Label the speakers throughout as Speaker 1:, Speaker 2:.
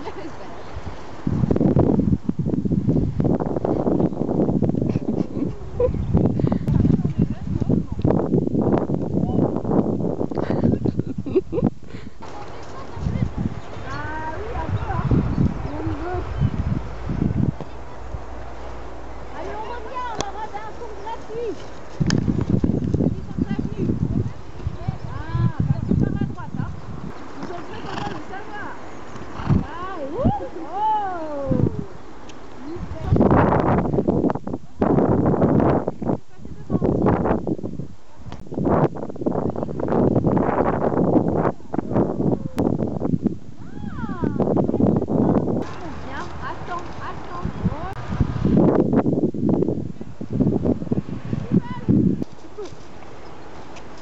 Speaker 1: that is better.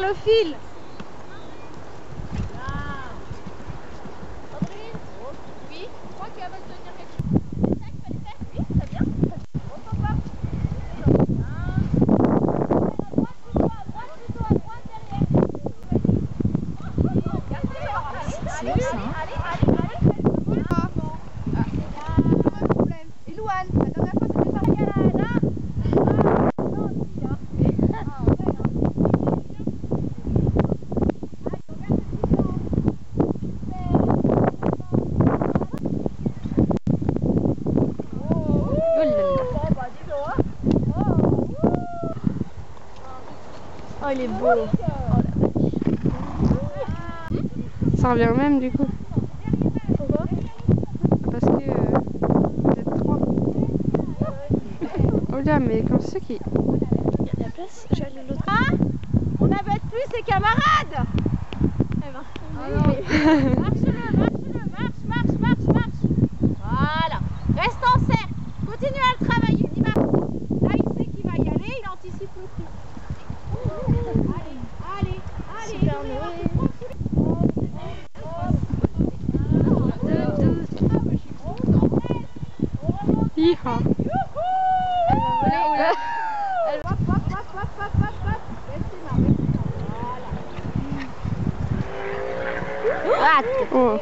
Speaker 1: Le fil. Là. Sandrine Oui, je crois qu'elle va te tenir quelque chose. C'est ça qu'il fallait faire Oui, très bien. On s'en va. Bien. À droite plutôt, à droite plutôt, à droite derrière. Allez, allez, allez, allez, allez. Ah, pas de problème. Et Louane, la dernière fois c'était pareil. Là, là. Ah, non, aussi, hein. Ah, ouais, hein.
Speaker 2: Oh, il est beau.
Speaker 3: Ça revient au même du coup.
Speaker 2: Pourquoi
Speaker 3: Parce que euh, vous êtes trois. Oh là, mais comment c'est qui.
Speaker 2: Il y a de la place. Je vais aller de l'autre
Speaker 1: Hein On n'avait plus ses camarades
Speaker 2: Eh ben.
Speaker 1: Marche-le, marche, marche, marche, marche Voilà Reste en cercle Continue à le travailler, il y va Là, il sait qu'il va y aller, il anticipe le coup. Allez, allez, allez
Speaker 2: Super
Speaker 1: il verra
Speaker 2: Noé.
Speaker 1: que
Speaker 3: Hi-ha.
Speaker 1: Allez, Elle va, hop, hop, hop, hop, hop, hop, hop. Restez là, restez là. Voilà.
Speaker 3: Oh.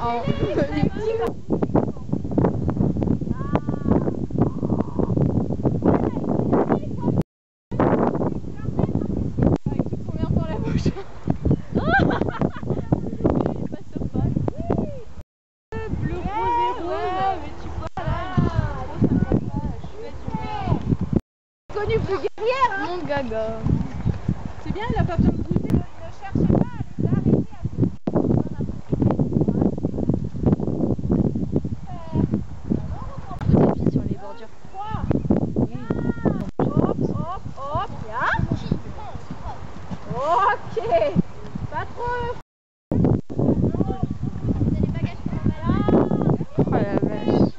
Speaker 1: Attendez, les petits
Speaker 2: Bleu, rose et rose. mais tu vois là.
Speaker 1: Connue plus guerrière, hein
Speaker 2: Mon gaga.
Speaker 1: C'est bien, il a pas besoin de bouger. Ne cherchez pas à les arrêter à
Speaker 2: Faut des pieds sur les bordures.
Speaker 1: Hop, hop, hop, bien. Ok. Pas trop.
Speaker 3: Oh la vache.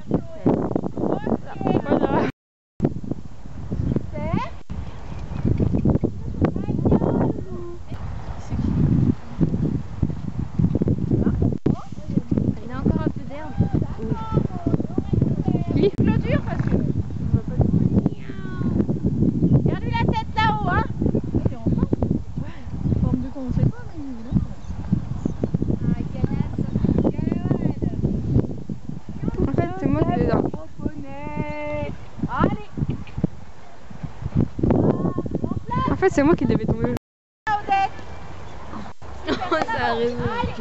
Speaker 3: Voilà.
Speaker 1: Super.
Speaker 2: Il a encore un peu d'herbe.
Speaker 3: Qui
Speaker 1: Clôture, monsieur. Garde-lui la tête là-haut, hein.
Speaker 2: Forme de con, on sait pas, mais non.
Speaker 1: Ah.
Speaker 3: En fait, c'est moi qui.
Speaker 1: Ah,
Speaker 3: En fait, c'est moi qui devais tomber.
Speaker 1: Odette.
Speaker 2: ça arrive.
Speaker 1: Allez.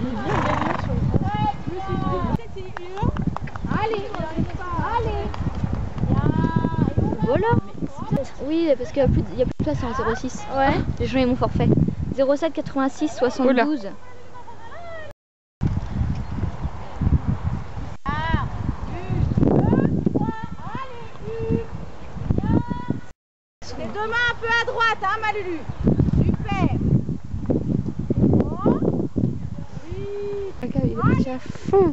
Speaker 1: Allez, allez.
Speaker 2: Voilà. Oui, parce qu'il n'y a, plus de- il y a plus de place en 06. Ouais. J'ai joué mon forfait. 07 86 72.
Speaker 1: Ah, une, deux, trois, allez, une. Les deux mains un peu à droite, hein, Malulu. Super. Oh. Oui,
Speaker 3: Regarde, il est parti à fond.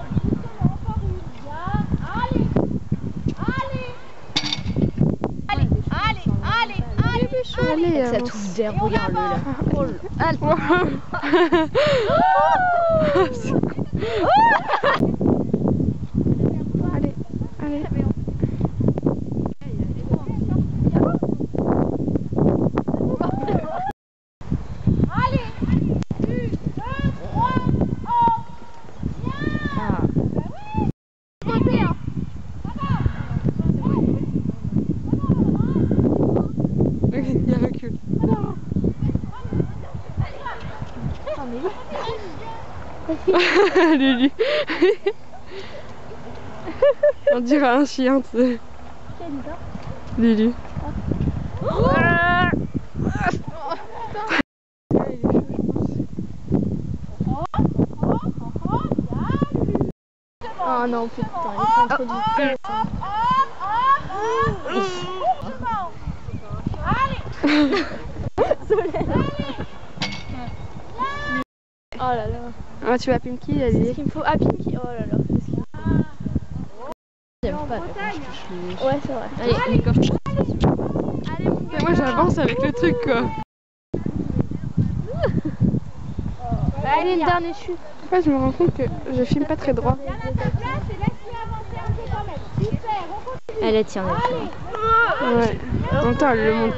Speaker 1: Allez,
Speaker 2: Ça
Speaker 3: avance.
Speaker 2: touffe d'air, regarde-le là. Oh là.
Speaker 3: Allez, allez.
Speaker 1: Allez. Une, deux, trois, oh. Bien.
Speaker 2: Ah.
Speaker 1: Côté, hein.
Speaker 3: Oui, il recule. Lulu. On dirait un chien, tu sais. Lulu.
Speaker 2: Oh non, putain, il prend trop du.
Speaker 1: Allez.
Speaker 2: Oh là là.
Speaker 3: Ah, tu vas allez.
Speaker 2: ce qu'il me faut. Ah, Pinky. Oh là là. pas. Ouais, c'est vrai. Allez,
Speaker 3: moi j'avance avec le truc quoi.
Speaker 2: Allez, une dernière chute.
Speaker 3: En fait, je me rends compte que je filme pas très droit.
Speaker 1: À.
Speaker 2: Elle elle tient.
Speaker 3: Ouais. En même temps, elle le monte